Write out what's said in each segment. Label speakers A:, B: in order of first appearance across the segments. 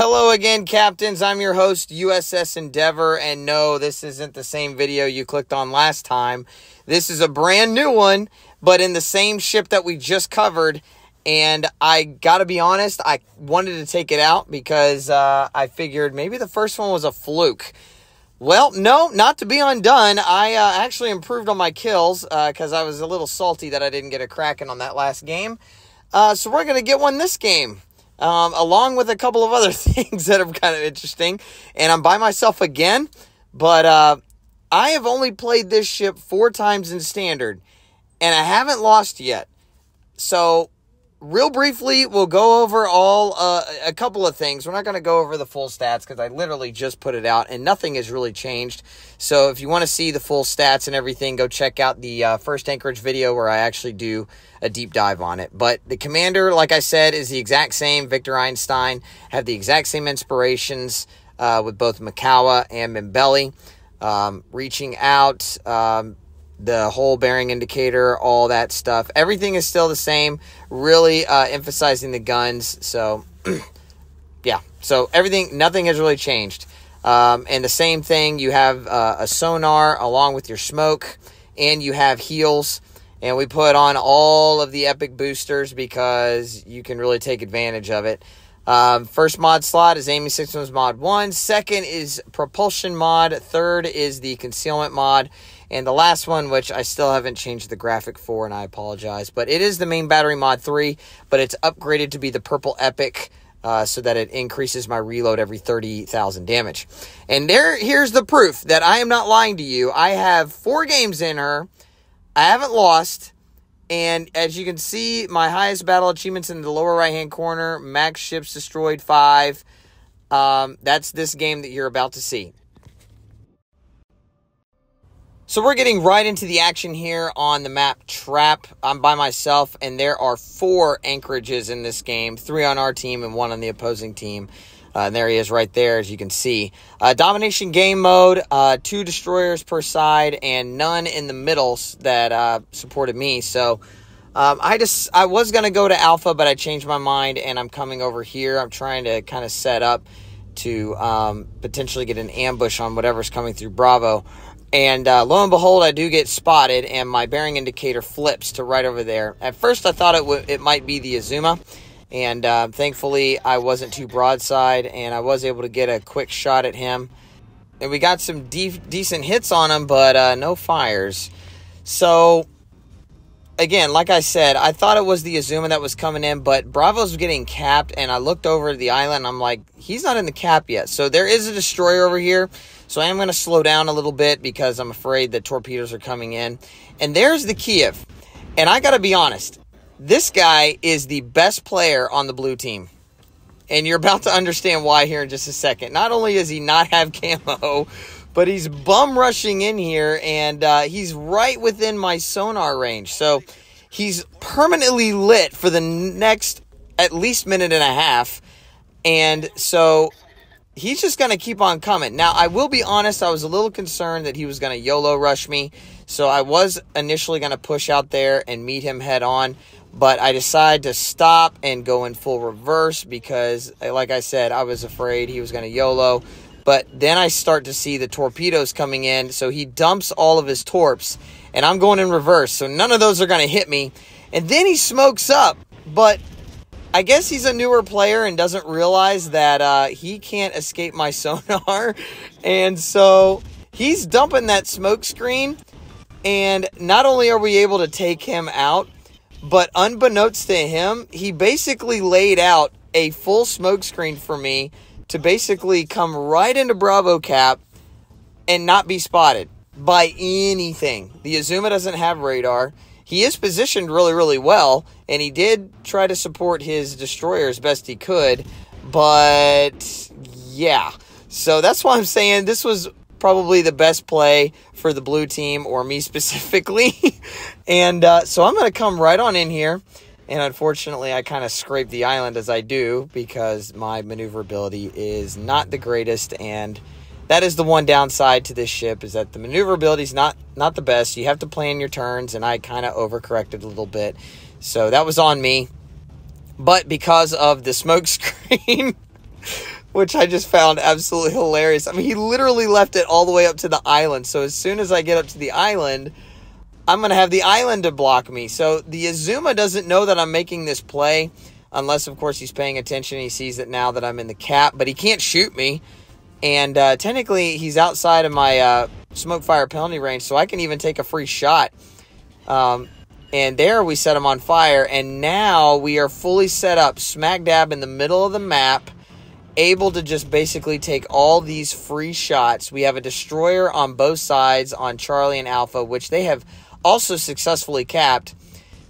A: Hello again, captains. I'm your host, USS Endeavor. And no, this isn't the same video you clicked on last time. This is a brand new one, but in the same ship that we just covered. And I gotta be honest, I wanted to take it out because uh, I figured maybe the first one was a fluke. Well, no, not to be undone. I uh, actually improved on my kills because uh, I was a little salty that I didn't get a Kraken on that last game. Uh, so we're going to get one this game um, along with a couple of other things that are kind of interesting. And I'm by myself again, but uh, I have only played this ship four times in standard, and I haven't lost yet. So real briefly, we'll go over all uh, a couple of things. We're not going to go over the full stats because I literally just put it out and nothing has really changed. So if you want to see the full stats and everything, go check out the uh, first Anchorage video where I actually do a deep dive on it. But the commander, like I said, is the exact same. Victor Einstein have the exact same inspirations uh, with both Mikawa and Mimbelli. Um, reaching out. Um, the whole bearing indicator, all that stuff. Everything is still the same, really uh, emphasizing the guns. So, yeah, so everything, nothing has really changed. Um, and the same thing, you have uh, a sonar along with your smoke, and you have heals. And we put on all of the epic boosters because you can really take advantage of it. Um, first mod slot is aiming systems mod 1. Second is propulsion mod. Third is the concealment mod. And the last one, which I still haven't changed the graphic for, and I apologize, but it is the main battery mod 3, but it's upgraded to be the purple epic. Uh, so that it increases my reload every 30,000 damage. And there, here's the proof that I am not lying to you. I have four games in her. I haven't lost. And as you can see, my highest battle achievements in the lower right hand corner max ships destroyed five. Um, that's this game that you're about to see. So we're getting right into the action here on the map Trap. I'm by myself, and there are four anchorages in this game three on our team and one on the opposing team. Uh, and there he is right there, as you can see. Uh, domination game mode, uh, two destroyers per side, and none in the middles that uh, supported me. So um, I just I was gonna go to alpha, but I changed my mind, and I'm coming over here. I'm trying to kind of set up to um, potentially get an ambush on whatever's coming through Bravo. And uh, lo and behold, I do get spotted, and my bearing indicator flips to right over there. At first, I thought it it might be the Azuma, and uh, thankfully, I wasn't too broadside, and I was able to get a quick shot at him. And we got some de- decent hits on him, but uh, no fires. So, again, like I said, I thought it was the Azuma that was coming in, but Bravo's getting capped, and I looked over the island. I'm like, he's not in the cap yet. So there is a destroyer over here. So I am going to slow down a little bit because I'm afraid that torpedoes are coming in. And there's the Kiev. And I got to be honest, this guy is the best player on the blue team. And you're about to understand why here in just a second. Not only does he not have camo, but he's bum rushing in here and uh, he's right within my sonar range. So he's permanently lit for the next at least minute and a half. And so he's just going to keep on coming. Now, I will be honest, I was a little concerned that he was going to YOLO rush me. So I was initially going to push out there and meet him head on. But I decided to stop and go in full reverse because, eh, like I said, I was afraid he was going to YOLO. But then I start to see the torpedoes coming in. So he dumps all of his torps. And I'm going in reverse. So none of those are going to hit me. And then he smokes up. But I guess he's a newer player and doesn't realize that uh, he can't escape my sonar. And so he's dumping that smoke screen. And not only are we able to take him out, but unbeknownst to him, he basically laid out a full smoke screen for me to basically come right into Bravo Cap and not be spotted by anything. The Azuma doesn't have radar he is positioned really, really well, and he did try to support his destroyer as best he could. But yeah, so that's why I'm saying this was probably the best play for the blue team or me specifically. and uh, so I'm going to come right on in here. And unfortunately, I kind of scrape the island as I do because my maneuverability is not the greatest. And that is the one downside to this ship is that the maneuverability is not not the best. You have to plan your turns, and I kind of overcorrected a little bit, so that was on me. But because of the smoke screen, which I just found absolutely hilarious. I mean, he literally left it all the way up to the island. So as soon as I get up to the island, I'm going to have the island to block me. So the Azuma doesn't know that I'm making this play, unless, of course, he's paying attention. He sees it now that I'm in the cap, but he can't shoot me. And uh, technically, he's outside of my uh, smoke fire penalty range, so I can even take a free shot. Um, and there we set him on fire. And now we are fully set up, smack dab in the middle of the map, able to just basically take all these free shots. We have a destroyer on both sides on Charlie and Alpha, which they have also successfully capped.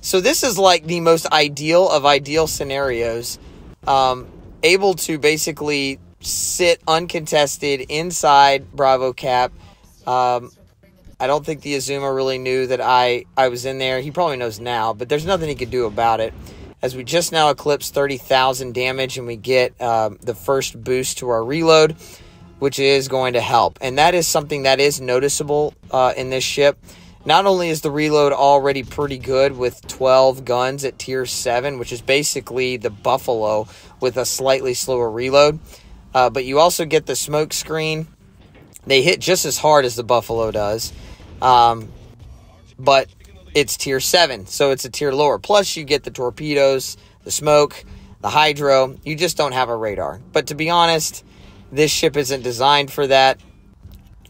A: So this is like the most ideal of ideal scenarios. Um, able to basically sit uncontested inside Bravo Cap. Um, I don't think the Azuma really knew that I, I was in there. He probably knows now, but there's nothing he could do about it. As we just now eclipse 30,000 damage and we get um, the first boost to our reload, which is going to help. And that is something that is noticeable uh, in this ship. Not only is the reload already pretty good with 12 guns at tier 7, which is basically the Buffalo with a slightly slower reload, uh, but you also get the smoke screen. They hit just as hard as the Buffalo does, um, but it's tier 7, so it's a tier lower. Plus, you get the torpedoes, the smoke, the hydro. You just don't have a radar. But to be honest, this ship isn't designed for that.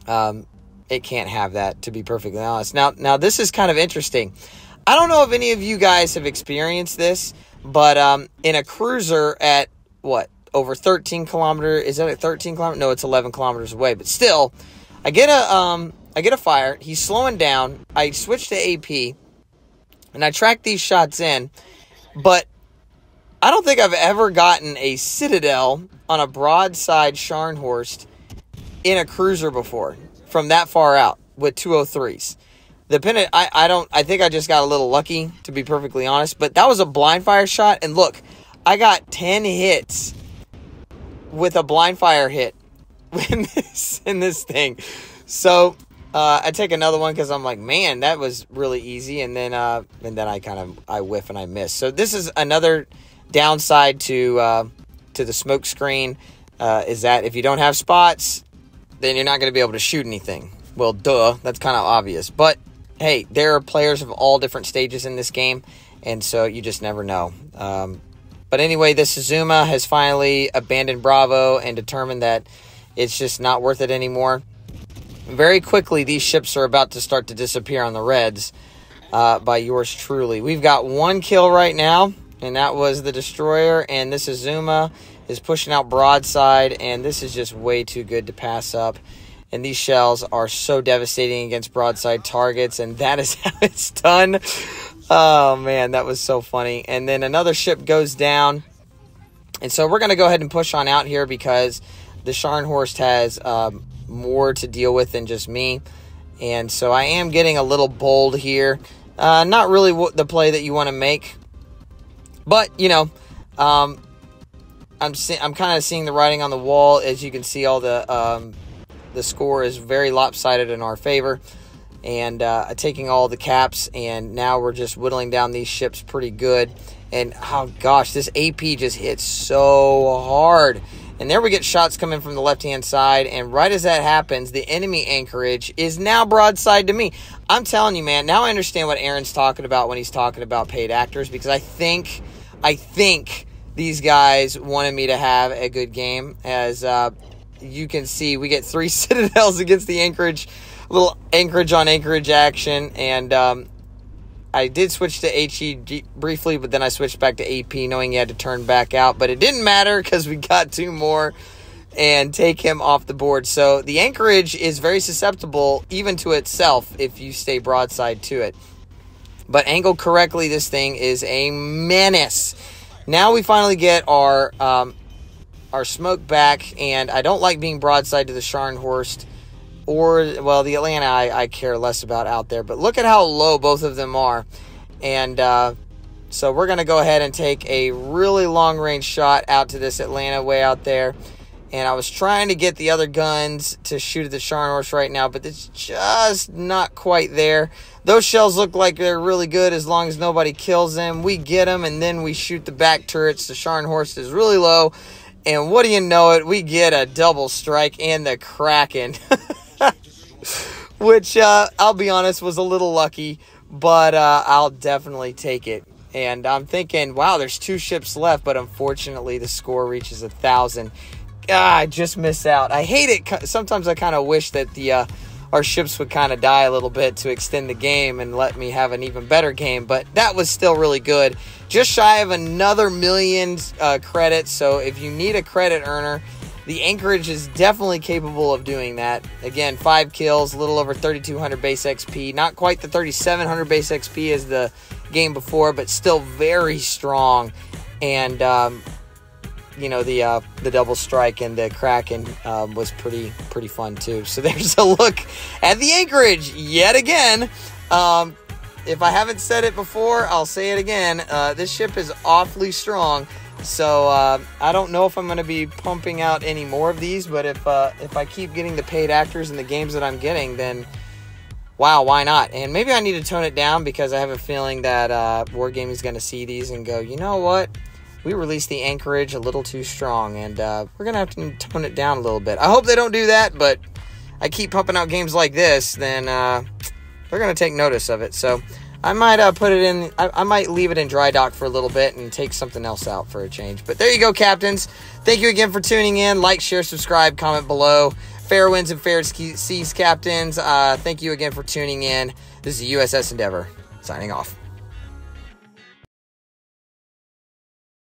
A: Um, it can't have that to be perfectly honest. Now now this is kind of interesting. I don't know if any of you guys have experienced this, but um, in a cruiser at what over 13 kilometer is that a 13 kilometer? No, it's 11 kilometers away. But still, I get a um, I get a fire. He's slowing down. I switch to AP, and I track these shots in, but I don't think I've ever gotten a Citadel on a broadside Scharnhorst in a cruiser before from that far out with 203s. The pin, I, I don't, I think I just got a little lucky to be perfectly honest, but that was a blind fire shot. And look, I got 10 hits with a blind fire hit in this, in this thing. So, uh, I take another one because I'm like, man, that was really easy. And then, uh, and then I kind of, I whiff and I miss. So this is another downside to, uh, to the smoke screen, uh, is that if you don't have spots, then you're not going to be able to shoot anything. Well, duh, that's kind of obvious. But hey, there are players of all different stages in this game, and so you just never know. Um, but anyway, this Azuma has finally abandoned Bravo and determined that it's just not worth it anymore. Very quickly, these ships are about to start to disappear on the Reds uh, by yours truly. We've got one kill right now, and that was the Destroyer, and this Azuma is pushing out broadside, and this is just way too good to pass up. And these shells are so devastating against broadside targets, and that is how it's done. Oh man, that was so funny. And then another ship goes down. And so we're going to go ahead and push on out here because the Scharnhorst has um, more to deal with than just me. And so I am getting a little bold here. Uh, not really the play that you want to make. But, you know, um, I'm I'm kind of seeing the writing on the wall. As you can see, all the um, the score is very lopsided in our favor, and uh, taking all the caps, and now we're just whittling down these ships pretty good. And oh gosh, this AP just hits so hard. And there we get shots coming from the left hand side. And right as that happens, the enemy anchorage is now broadside to me. I'm telling you, man, now I understand what Aaron's talking about when he's talking about paid actors because I think, I think these guys wanted me to have a good game. As uh, you can see, we get three Citadels against the Anchorage, little Anchorage on Anchorage action, and um, I did switch to HE briefly, but then I switched back to AP, knowing you had to turn back out. But it didn't matter because we got two more and take him off the board. So the Anchorage is very susceptible even to itself if you stay broadside to it. But angled correctly, this thing is a menace. Now we finally get our um, our smoke back, and I don't like being broadside to the Scharnhorst or well the Atlanta. I, I care less about out there, but look at how low both of them are, and uh, so we're gonna go ahead and take a really long range shot out to this Atlanta way out there. And I was trying to get the other guns to shoot at the Scharnhorst right now, but it's just not quite there. Those shells look like they're really good as long as nobody kills them. We get them, and then we shoot the back turrets. The Scharnhorst is really low, And what do you know it? We get a double strike and the Kraken. Which, uh, I'll be honest, was a little lucky, but uh, I'll definitely take it. And I'm thinking, wow, there's two ships left, but unfortunately the score reaches a thousand. Ah, I just miss out. I hate it. Sometimes I kind of wish that the uh, our ships would kind of die a little bit to extend the game and let me have an even better game. But that was still really good. Just shy of another million uh, credits. So if you need a credit earner, the Anchorage is definitely capable of doing that. Again, five kills, a little over 3,200 base XP. Not quite the 3,700 base XP as the game before, but still very strong. And um, you know the uh, the double strike and the Kraken um, was pretty pretty fun too. So there's a look at the Anchorage yet again. Um, if I haven't said it before, I'll say it again. Uh, this ship is awfully strong. So uh, I don't know if I'm going to be pumping out any more of these, but if uh, if I keep getting the paid actors in the games that I'm getting, then wow, why not? And maybe I need to tone it down because I have a feeling that uh, Wargaming is going to see these and go, you know what? We released the Anchorage a little too strong, and uh, we're going to have to tone it down a little bit. I hope they don't do that, but I keep pumping out games like this, then uh, they're going to take notice of it. So I might uh, put it in, I, I might leave it in dry dock for a little bit and take something else out for a change. But there you go, captains. Thank you again for tuning in. Like, share, subscribe, comment below. Fair winds and fair seas, captains. Uh, thank you again for tuning in. This is USS Endeavor signing off.